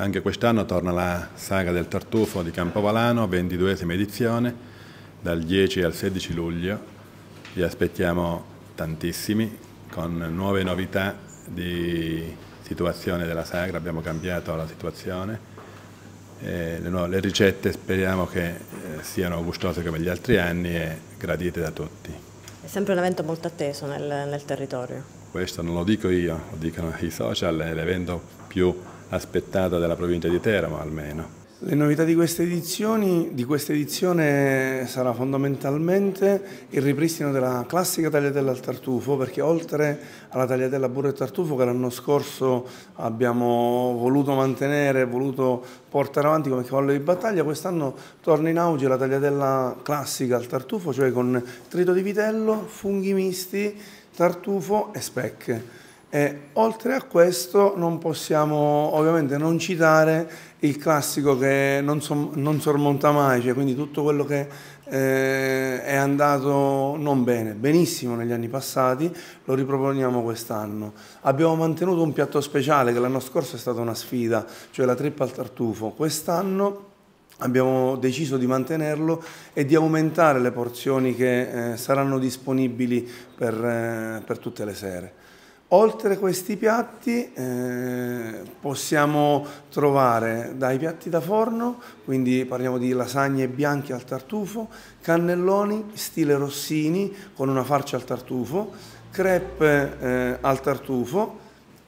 Anche quest'anno torna la saga del tartufo di Campovalano, 22esima edizione, dal 10 al 16 luglio. Vi aspettiamo tantissimi con nuove novità di situazione della sagra, abbiamo cambiato la situazione. Le, le, ricette speriamo che eh, siano gustose come gli altri anni e gradite da tutti. È sempre un evento molto atteso nel, nel territorio. Questo non lo dico io, lo dicono i social, è l'evento più aspettata dalla provincia di Teramo almeno. Le novità di di questa edizione sarà fondamentalmente il ripristino della classica tagliatella al tartufo perché oltre alla tagliatella burro e tartufo che l'anno scorso abbiamo voluto mantenere, voluto portare avanti come cavallo di battaglia, quest'anno torna in auge la tagliatella classica al tartufo, cioè con trito di vitello, funghi misti, tartufo e specche. E oltre a questo non possiamo ovviamente non citare il classico che non, so, non sormonta mai, cioè quindi tutto quello che eh, è andato non bene, benissimo negli anni passati, lo riproponiamo quest'anno. Abbiamo mantenuto un piatto speciale che l'anno scorso è stata una sfida, cioè la trippa al tartufo. Quest'anno abbiamo deciso di mantenerlo e di aumentare le porzioni che eh, saranno disponibili per, eh, per tutte le sere. Oltre questi piatti eh, possiamo trovare dai piatti da forno, quindi parliamo di lasagne bianche al tartufo, cannelloni stile Rossini con una farcia al tartufo, crepe eh, al tartufo,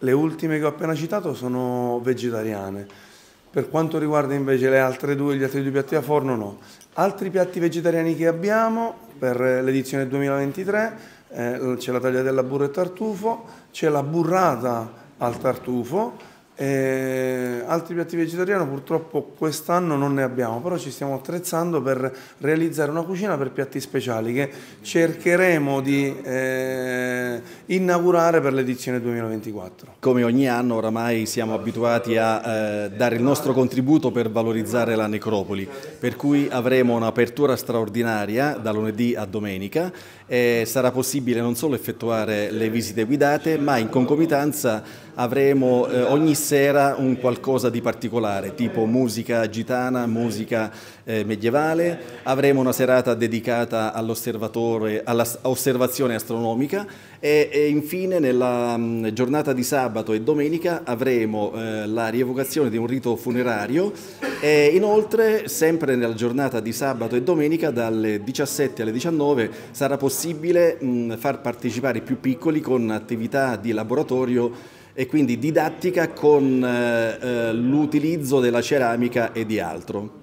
le ultime che ho appena citato sono vegetariane. Per quanto riguarda invece le altre due, gli altri due piatti da forno, no. Altri piatti vegetariani che abbiamo per l'edizione 2023 eh, c'è la tagliatella burro e tartufo, c'è la burrata al tartufo, e altri piatti vegetariani purtroppo quest'anno non ne abbiamo, però ci stiamo attrezzando per realizzare una cucina per piatti speciali che cercheremo di eh, inaugurare per l'edizione 2024. Come ogni anno oramai siamo abituati a eh, dare il nostro contributo per valorizzare la necropoli, per cui avremo un'apertura straordinaria da lunedì a domenica e sarà possibile non solo effettuare le visite guidate ma in concomitanza avremo eh, ogni sera un qualcosa di particolare, tipo musica gitana, musica eh, medievale, avremo una serata dedicata all'osservatore, all'osservazione astronomica. E, e, infine nella mh, mm, giornata di sabato e domenica avremo eh, la rievocazione di un rito funerario. E inoltre sempre nella giornata di sabato e domenica dalle 17 alle 19 sarà possibile mh, mm, far partecipare i più piccoli con attività di laboratorio e quindi didattica con eh, eh, l'utilizzo della ceramica e di altro.